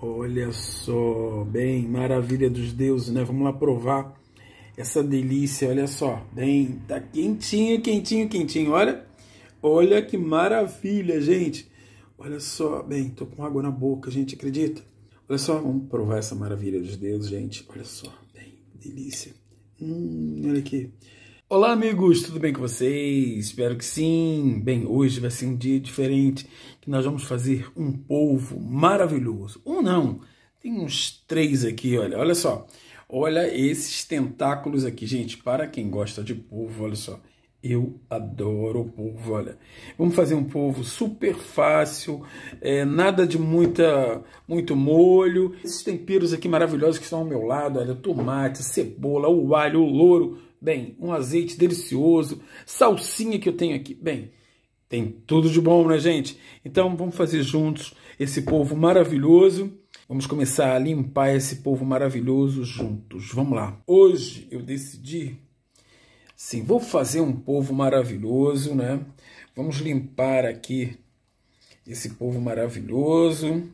Olha só, bem, maravilha dos deuses, né? Vamos lá provar essa delícia, olha só. Bem, tá quentinho, quentinho, quentinho. Olha, olha que maravilha, gente. Olha só, bem, tô com água na boca, gente, acredita? Olha só, vamos provar essa maravilha dos deuses, gente. Olha só, bem, delícia. Hum, olha aqui. Olá, amigos, tudo bem com vocês? Espero que sim. Bem, hoje vai ser um dia diferente, que nós vamos fazer um polvo maravilhoso. Um não, tem uns três aqui, olha, olha só. Olha esses tentáculos aqui, gente, para quem gosta de polvo, olha só. Eu adoro polvo, olha. Vamos fazer um polvo super fácil, é, nada de muita, muito molho. Esses temperos aqui maravilhosos que estão ao meu lado, olha, tomate, cebola, o alho, o louro, Bem, um azeite delicioso, salsinha que eu tenho aqui. Bem, tem tudo de bom, né, gente? Então vamos fazer juntos esse povo maravilhoso. Vamos começar a limpar esse povo maravilhoso juntos. Vamos lá. Hoje eu decidi, sim, vou fazer um povo maravilhoso, né? Vamos limpar aqui esse povo maravilhoso.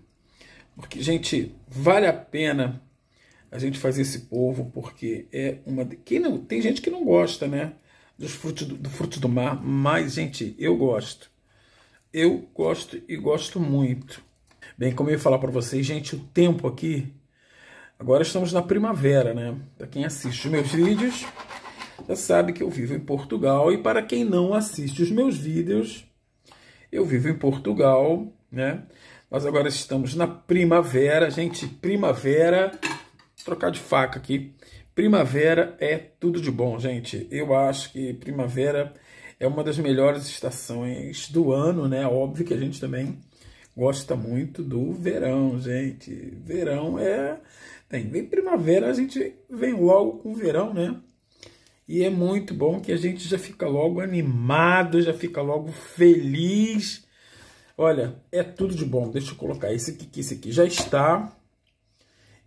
Porque, gente, vale a pena a gente fazer esse povo, porque é uma. Quem não, tem gente que não gosta, né? Dos frutos do, do fruto do mar, mas, gente, eu gosto. Eu gosto e gosto muito. Bem, como eu ia falar para vocês, gente, o tempo aqui. Agora estamos na primavera, né? Para quem assiste os meus vídeos, já sabe que eu vivo em Portugal. E para quem não assiste os meus vídeos, eu vivo em Portugal, né? Nós agora estamos na primavera, gente. Primavera trocar de faca aqui. Primavera é tudo de bom, gente. Eu acho que primavera é uma das melhores estações do ano, né? Óbvio que a gente também gosta muito do verão, gente. Verão é. Tem, vem primavera, a gente vem logo com verão, né? E é muito bom que a gente já fica logo animado, já fica logo feliz. Olha, é tudo de bom. Deixa eu colocar esse aqui, que esse aqui já está.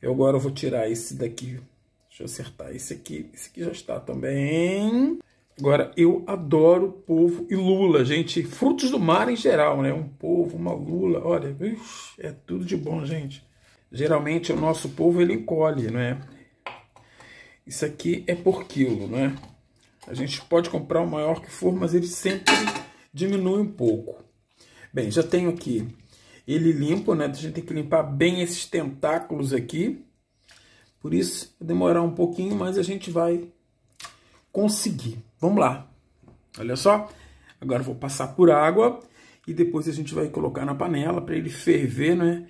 Eu agora vou tirar esse daqui. Deixa eu acertar esse aqui. Esse aqui já está também. Agora, eu adoro polvo e lula, gente. Frutos do mar em geral, né? Um polvo, uma lula. Olha, é tudo de bom, gente. Geralmente, o nosso polvo, ele encolhe, né? Isso aqui é por quilo, né? A gente pode comprar o maior que for, mas ele sempre diminui um pouco. Bem, já tenho aqui ele limpo, né? A gente tem que limpar bem esses tentáculos aqui. Por isso, vai demorar um pouquinho, mas a gente vai conseguir. Vamos lá. Olha só. Agora eu vou passar por água e depois a gente vai colocar na panela para ele ferver, né?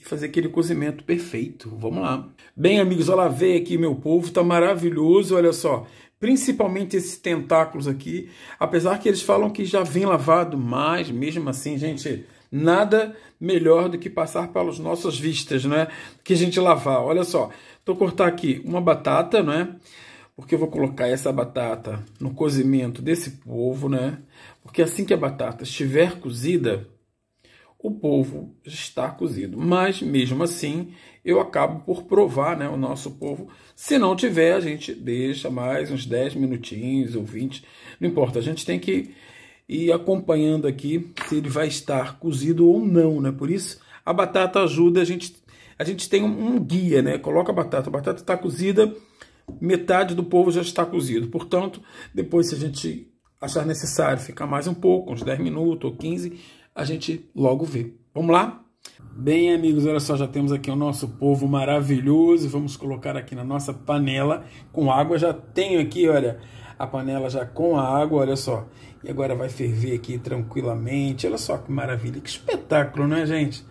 E fazer aquele cozimento perfeito. Vamos lá. Bem, amigos, lá, veio aqui meu povo, tá maravilhoso, olha só. Principalmente esses tentáculos aqui, apesar que eles falam que já vem lavado, mas mesmo assim, gente, nada melhor do que passar pelas nossas vistas, não é? Que a gente lavar. Olha só, estou cortar aqui uma batata, não é? Porque eu vou colocar essa batata no cozimento desse polvo, né? Porque assim que a batata estiver cozida, o polvo está cozido. Mas mesmo assim, eu acabo por provar, né, o nosso polvo. Se não tiver, a gente deixa mais uns 10 minutinhos ou 20, não importa. A gente tem que e acompanhando aqui se ele vai estar cozido ou não, né? Por isso a batata ajuda a gente a gente tem um, guia, né? Coloca a batata, a batata está cozida, metade do povo já está cozido. Portanto, depois se a gente achar necessário ficar mais um pouco, uns 10 minutos ou 15, a gente logo vê. Vamos lá? Bem, amigos, olha só, já temos aqui o nosso povo maravilhoso. Vamos colocar aqui na nossa panela com água. Já tenho aqui, olha, a panela já com a água, olha só. E agora vai ferver aqui tranquilamente. Olha só que maravilha, que espetáculo, né, gente?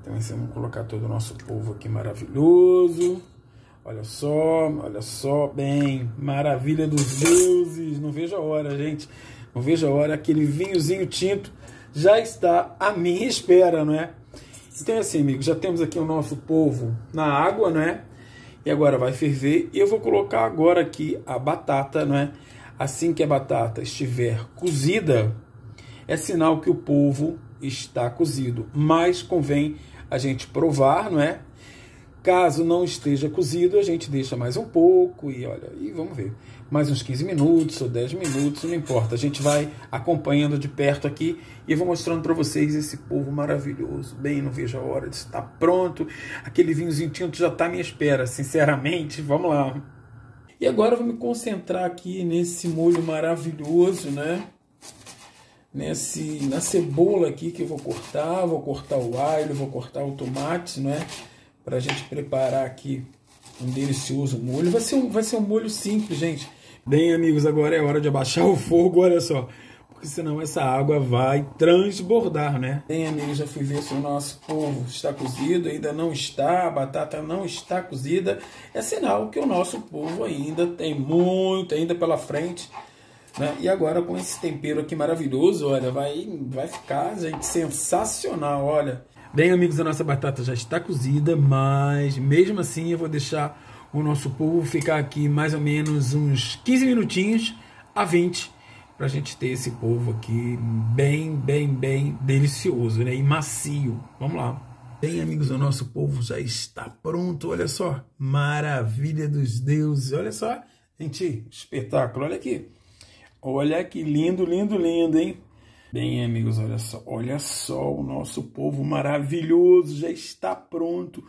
Então, vamos colocar todo o nosso povo aqui maravilhoso. Olha só, olha só, bem, maravilha dos deuses. Não vejo a hora, gente. Não vejo a hora. Aquele vinhozinho tinto já está à minha espera, não é? Então, assim, amigos, já temos aqui o nosso povo na água, não é? E agora vai ferver. E eu vou colocar agora aqui a batata, não é? Assim que a batata estiver cozida, é sinal que o polvo está cozido. Mas convém a gente provar, não é? Caso não esteja cozido, a gente deixa mais um pouco e olha, e vamos ver. Mais uns 15 minutos ou 10 minutos, não importa. A gente vai acompanhando de perto aqui e eu vou mostrando para vocês esse povo maravilhoso. Bem, não vejo a hora de estar pronto. Aquele vinhozinho tinto já está à minha espera, sinceramente. Vamos lá. E agora eu vou me concentrar aqui nesse molho maravilhoso, né? Nesse, na cebola aqui que eu vou cortar, vou cortar o alho, vou cortar o tomate, né? para a gente preparar aqui um delicioso molho. Vai ser um, vai ser um molho simples, gente. Bem, amigos, agora é hora de abaixar o fogo, olha só. Porque senão essa água vai transbordar, né? Bem, amigos, já fui ver se o nosso povo está cozido, ainda não está, a batata não está cozida. É sinal que o nosso povo ainda tem muito ainda pela frente. Né? E agora com esse tempero aqui maravilhoso, olha, vai, vai ficar, gente, sensacional, olha. Bem, amigos, a nossa batata já está cozida, mas mesmo assim eu vou deixar o nosso polvo ficar aqui mais ou menos uns 15 minutinhos a 20 para a gente ter esse polvo aqui bem, bem, bem delicioso né? e macio. Vamos lá. Bem, amigos, o nosso polvo já está pronto. Olha só, maravilha dos deuses. Olha só, gente, espetáculo. Olha aqui. Olha que lindo, lindo, lindo, hein? Bem, amigos, olha só, olha só, o nosso povo maravilhoso já está pronto,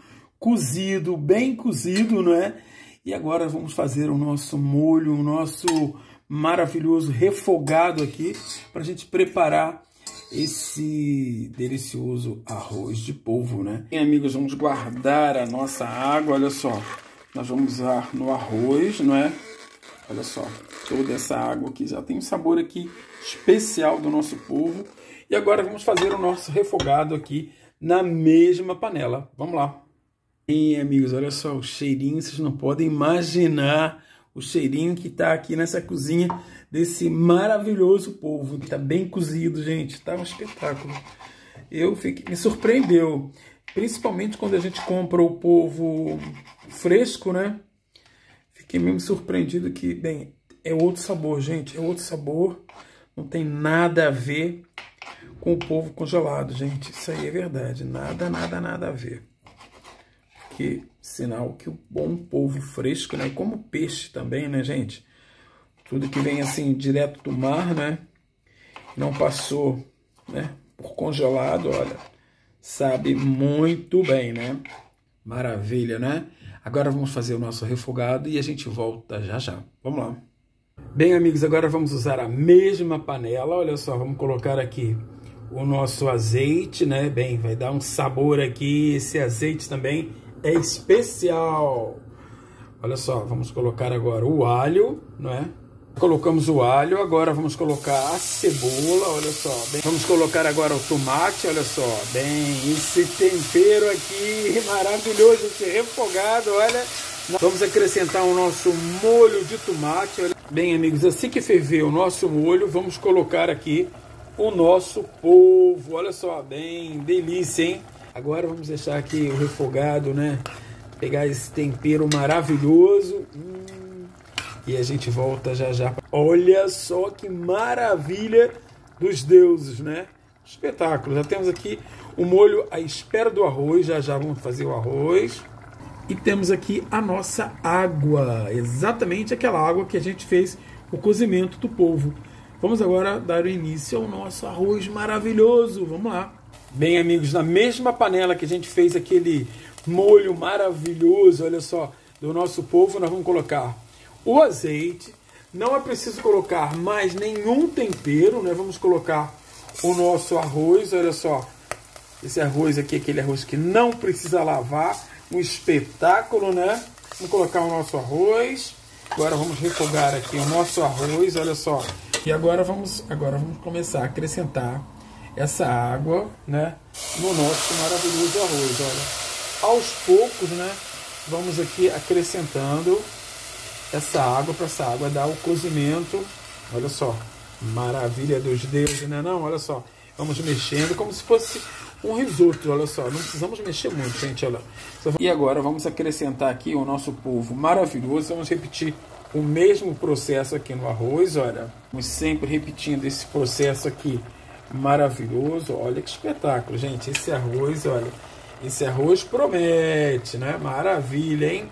cozido, bem cozido, não é? E agora vamos fazer o nosso molho, o nosso maravilhoso refogado aqui, para a gente preparar esse delicioso arroz de polvo, né? Bem, amigos, vamos guardar a nossa água, olha só, nós vamos usar no arroz, não é? Olha só, toda essa água aqui já tem um sabor aqui especial do nosso povo. E agora vamos fazer o nosso refogado aqui na mesma panela. Vamos lá. E amigos, olha só o cheirinho, vocês não podem imaginar o cheirinho que está aqui nessa cozinha desse maravilhoso polvo. Está bem cozido, gente. Está um espetáculo. Eu fiquei, me surpreendeu, principalmente quando a gente compra o polvo fresco, né? Fiquei mesmo surpreendido que, bem, é outro sabor, gente, é outro sabor. Não tem nada a ver com o povo congelado, gente. Isso aí é verdade. Nada, nada, nada a ver. Que sinal que o bom povo fresco, né? Como peixe também, né, gente? Tudo que vem assim direto do mar, né? Não passou, né? Por congelado, olha. Sabe muito bem, né? Maravilha, né? Agora vamos fazer o nosso refogado e a gente volta já já. Vamos lá. Bem, amigos, agora vamos usar a mesma panela. Olha só, vamos colocar aqui o nosso azeite, né? Bem, vai dar um sabor aqui. Esse azeite também é especial. Olha só, vamos colocar agora o alho, não é? Colocamos o alho, agora vamos colocar a cebola, olha só. Bem, vamos colocar agora o tomate, olha só. Bem, esse tempero aqui maravilhoso, esse refogado, olha. Vamos acrescentar o nosso molho de tomate. Olha. Bem, amigos, assim que ferver o nosso molho, vamos colocar aqui o nosso polvo. Olha só, bem delícia, hein? Agora vamos deixar aqui o refogado, né? Pegar esse tempero maravilhoso. Hum e a gente volta já já. Olha só que maravilha dos deuses, né? Espetáculo. Já temos aqui o molho à espera do arroz. Já já vamos fazer o arroz. E temos aqui a nossa água. Exatamente aquela água que a gente fez o cozimento do polvo. Vamos agora dar início ao nosso arroz maravilhoso. Vamos lá. Bem, amigos, na mesma panela que a gente fez aquele molho maravilhoso, olha só, do nosso polvo, nós vamos colocar o azeite. Não é preciso colocar mais nenhum tempero, né? Vamos colocar o nosso arroz, olha só. Esse arroz aqui, aquele arroz que não precisa lavar, um espetáculo, né? Vamos colocar o nosso arroz. Agora vamos refogar aqui o nosso arroz, olha só. E agora vamos, agora vamos começar a acrescentar essa água, né, no nosso maravilhoso arroz, olha. Aos poucos, né, vamos aqui acrescentando essa água para essa água dar o cozimento. Olha só, maravilha dos deuses, né? Não, olha só, vamos mexendo como se fosse um risoto, olha só, não precisamos mexer muito, gente, olha. E agora vamos acrescentar aqui o nosso polvo maravilhoso, vamos repetir o mesmo processo aqui no arroz, olha. Vamos sempre repetindo esse processo aqui maravilhoso, olha que espetáculo, gente, esse arroz, olha, esse arroz promete, né? Maravilha, hein?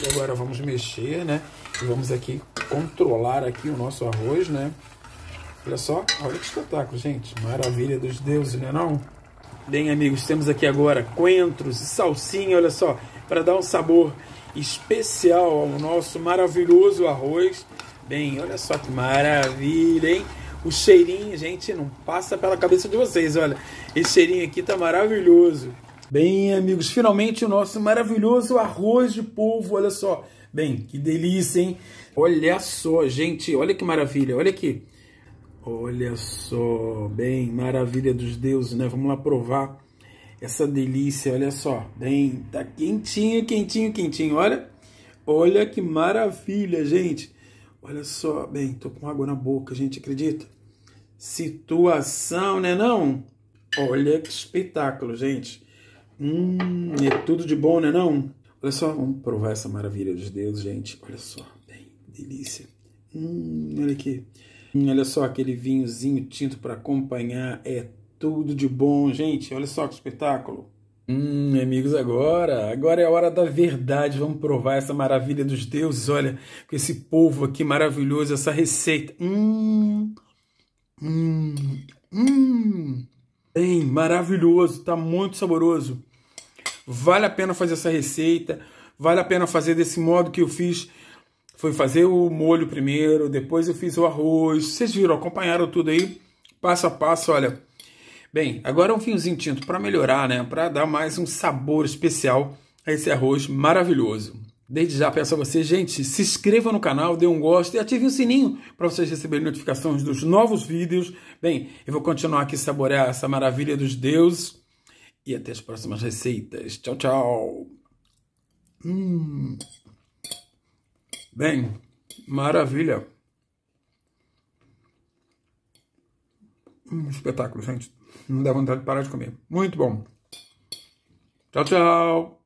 E agora vamos mexer, né? E vamos aqui controlar aqui o nosso arroz, né? Olha só, olha que espetáculo, gente. Maravilha dos deuses, né não? Bem, amigos, temos aqui agora coentros e salsinha, olha só, para dar um sabor especial ao nosso maravilhoso arroz. Bem, olha só que maravilha, hein? O cheirinho, gente, não passa pela cabeça de vocês, olha. Esse cheirinho aqui tá maravilhoso. Bem, amigos, finalmente o nosso maravilhoso arroz de polvo, olha só. Bem, que delícia, hein? Olha só, gente, olha que maravilha, olha aqui. Olha só, bem, maravilha dos deuses, né? Vamos lá provar essa delícia, olha só. Bem, tá quentinho, quentinho, quentinho, olha. Olha que maravilha, gente. Olha só, bem, tô com água na boca, gente, acredita? Situação, né não? Olha que espetáculo, gente. Hum, é tudo de bom, né não? Olha só, vamos provar essa maravilha dos deuses, gente. Olha só, bem, delícia. Hum, olha aqui. Hum, olha só aquele vinhozinho tinto para acompanhar. É tudo de bom, gente. Olha só que espetáculo. Hum, amigos, agora, agora é a hora da verdade. Vamos provar essa maravilha dos deuses. Olha, com esse povo aqui maravilhoso, essa receita. Hum, hum, hum. Bem, maravilhoso, tá muito saboroso. Vale a pena fazer essa receita, vale a pena fazer desse modo que eu fiz. Foi fazer o molho primeiro, depois eu fiz o arroz. Vocês viram, acompanharam tudo aí, passo a passo, olha. Bem, agora um fiozinho tinto para melhorar, né? Para dar mais um sabor especial a esse arroz maravilhoso. Desde já peço a vocês, gente, se inscreva no canal, dê um gosto e ative o sininho para vocês receberem notificações dos novos vídeos. Bem, eu vou continuar aqui saborear essa maravilha dos deuses e até as próximas receitas. Tchau, tchau. Hum. Bem, maravilha. Hum, espetáculo, gente. Não dá vontade de parar de comer. Muito bom. Tchau, tchau.